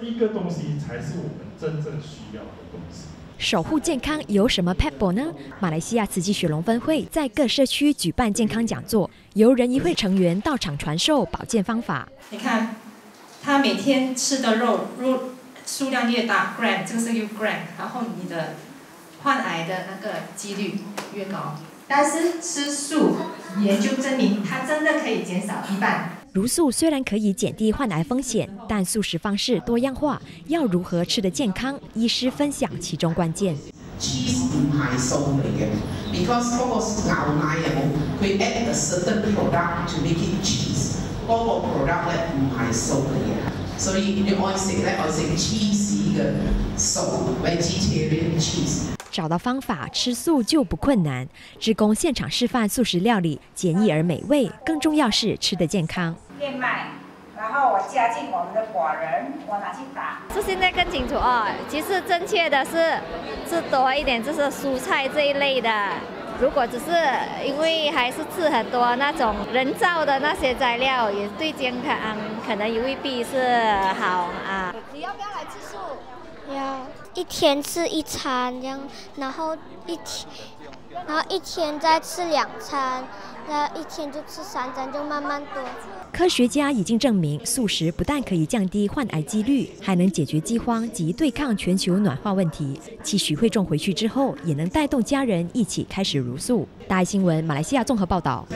第一个东西才是我们真正需要的东西。守护健康有什么 p e p b l 呢？马来西亚慈济雪龙分会在各社区举办健康讲座，由仁医会成员到场传授保健方法。你看，他每天吃的肉肉数量越大，gram 这个是用 gram，然后你的患癌的那个几率越高。但是吃素，研究证明它真的可以减少一半。茹素虽然可以减低患癌风险，但素食方式多样化，要如何吃得健康？医师分享其中关键。找到方法吃素就不困难。职工现场示范素食料理，简易而美味，更重要是吃得健康。燕麦，然后我加进我们的寡仁，我拿去打。这现在更清楚哦，其实正确的是，吃多一点，就是蔬菜这一类的。如果只是因为还是吃很多那种人造的那些材料，也对健康可能也未必是好啊。你要不要来吃素？一天吃一餐，这样，然后一天，然后一天再吃两餐，然后一天就吃三餐，就慢慢多吃。科学家已经证明，素食不但可以降低患癌几率，还能解决饥荒及对抗全球暖化问题。继许慧仲回去之后，也能带动家人一起开始茹素。大爱新闻马来西亚综合报道。